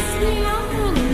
思量不能。